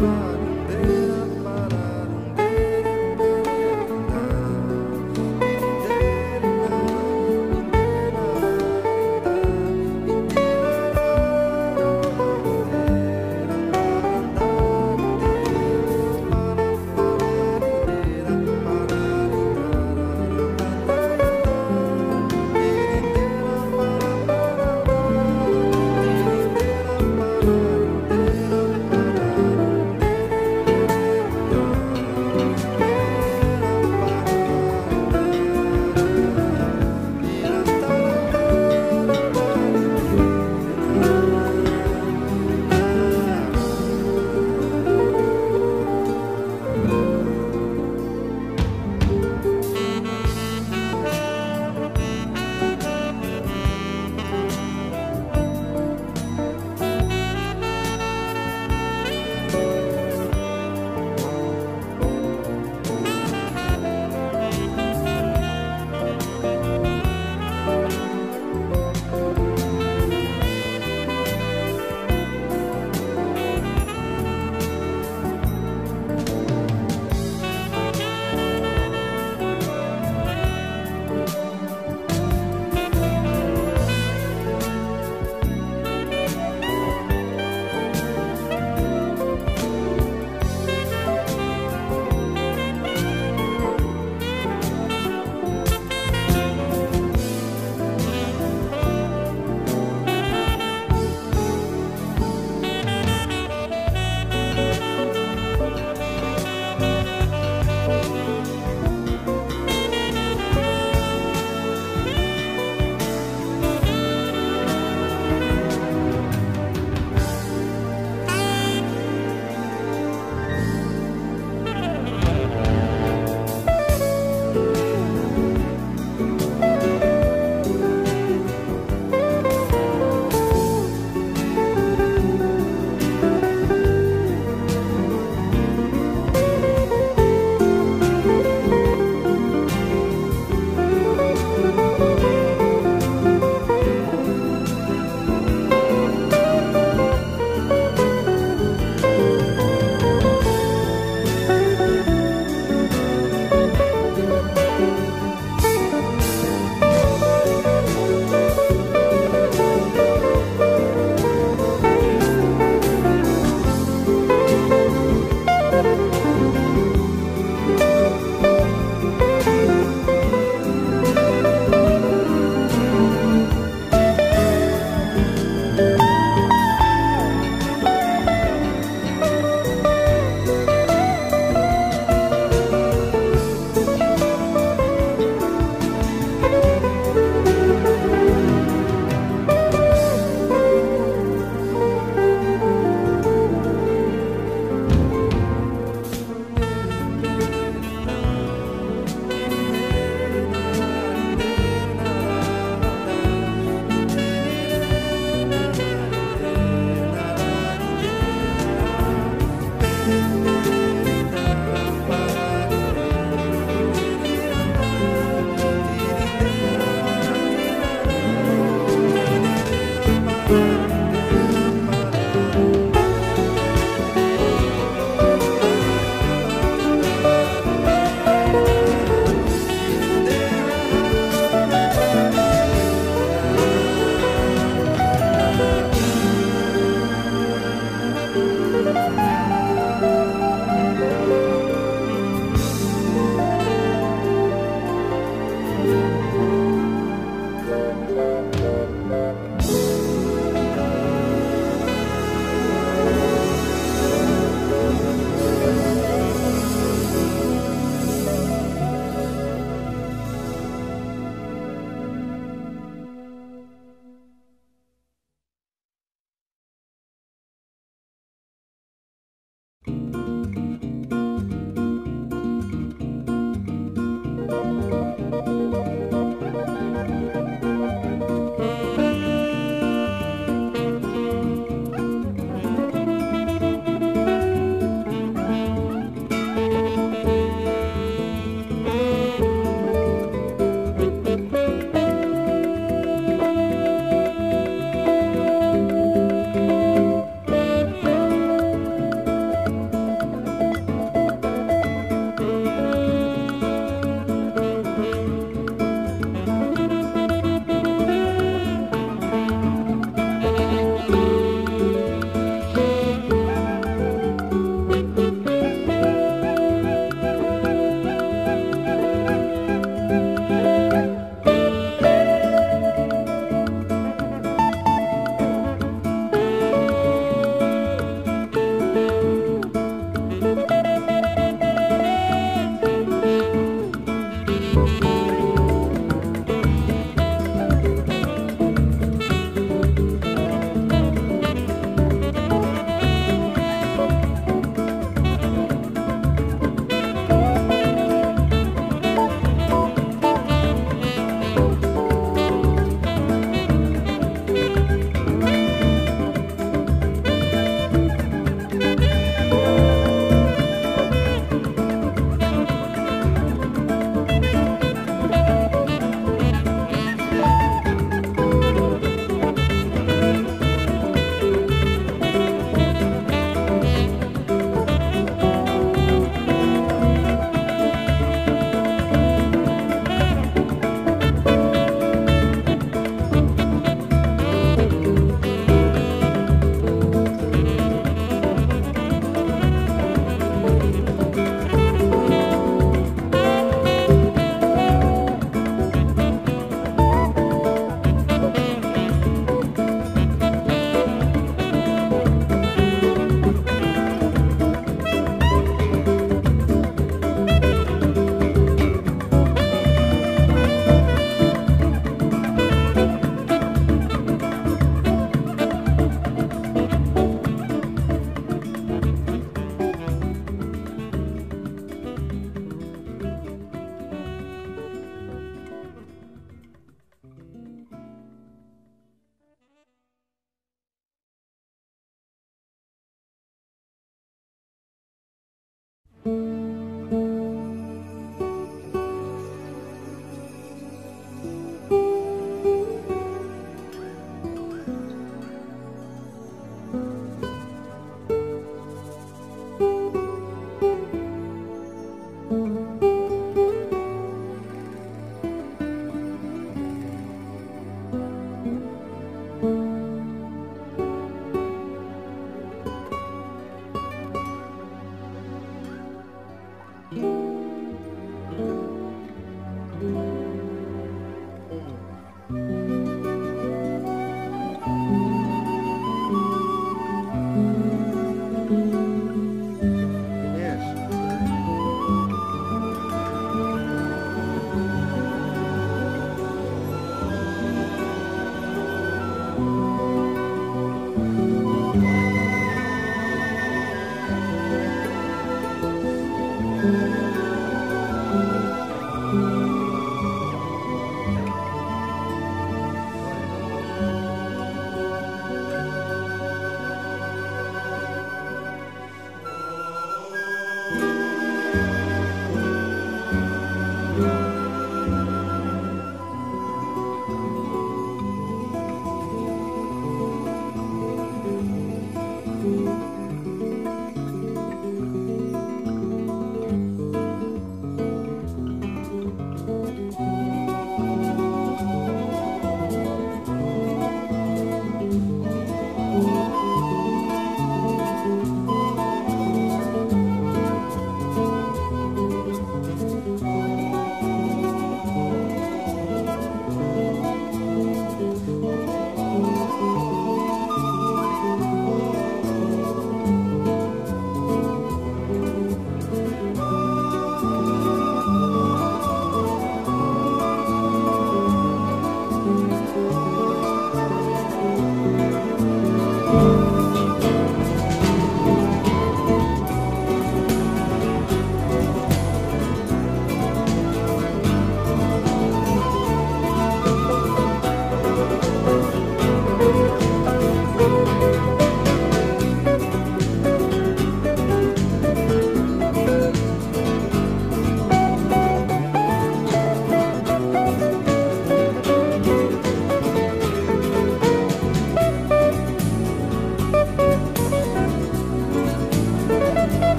love.